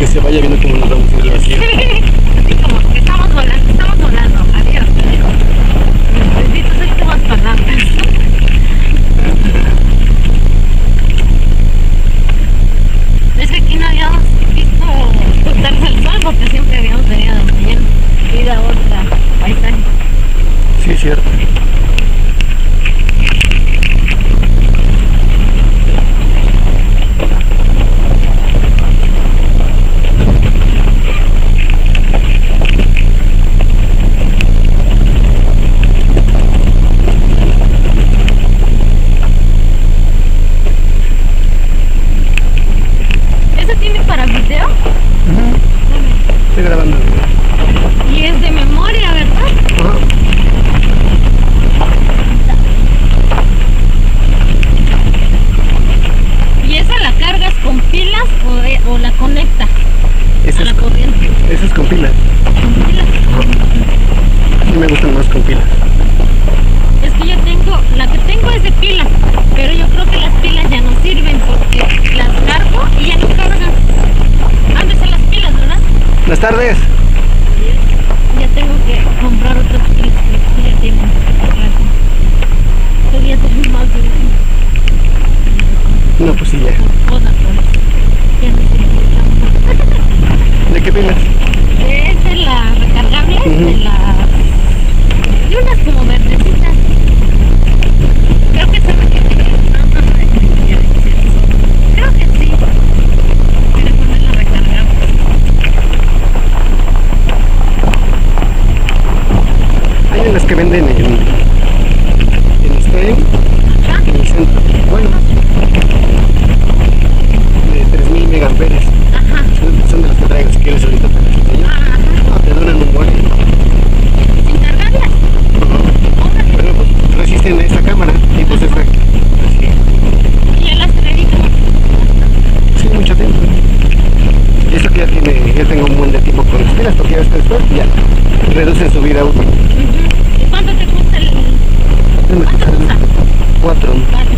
que se vaya viendo cómo nos vamos a ir vacío. Así como estamos volando, estamos volando. Adiós. Bendito soy tú más palabras. Es que aquí no habíamos visto ocultarse el sol porque siempre habíamos venido de mañana. Ir a otra paisaje. Sí, es cierto. ¿Eso tiene para video? Estoy grabando. Y es de memoria, ¿verdad? Ajá. ¿Y esa la cargas con pilas o, eh, o la conectas Ese a la es, corriente? ese es con pilas. Con pilas. Me gustan más con pilas. Es que yo tengo, la que tengo es de pilas, pero yo creo que las pilas ya no sirven porque las cargo y ya no cargan. Han de ser las pilas, ¿verdad? Buenas tardes. Ya tengo que comprar otras pilas que ya. Pero ya tengo más de No, pues sí, ya. No sirve. ¿De qué pilas? Es de la recargable, Ujú. de las. de unas como verdecitas. Creo que esa es la que tenía. No, no, no, ya decía eso. Creo que sí. Pero cuando la recargamos. Hay unas que venden en, en en el centro. Bueno, de 3000 megamperes. Son, son de las que traigo, si quieres ahorita te las enseño. Ajá. No, te duran un buen. Sin cargarlas. Órale. Pero pues resisten a esta cámara y pues esta así. Y ya las crédito. Sí, mucho tiempo. Y eso que ya tiene, ya tengo un buen de tiempo con las pilas, porque ya que después ya reducen su vida útil. ¿Y cuánto te cuesta el No me ¿Cuánto escucharon. cuesta? Cuatro.